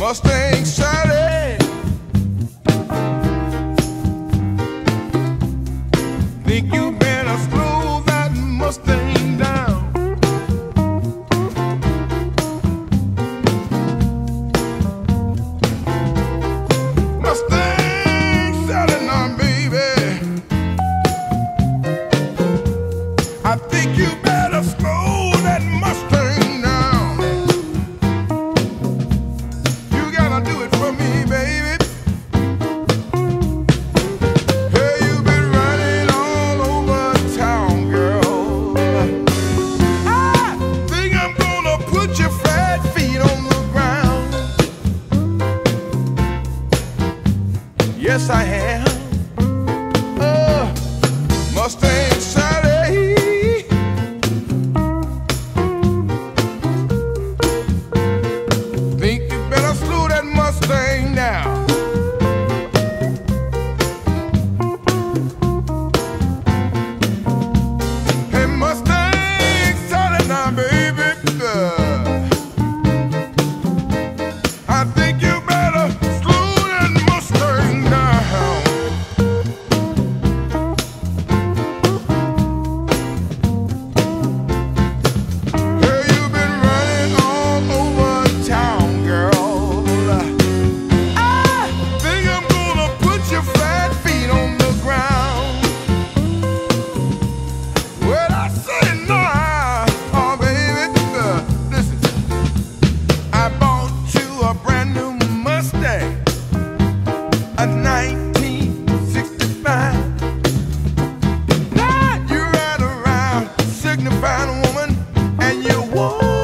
Mustang Sally. Think you better slow that Mustang down. Mustang Sally, now, baby. I think you. Mustang. Must signifying woman, and you won't.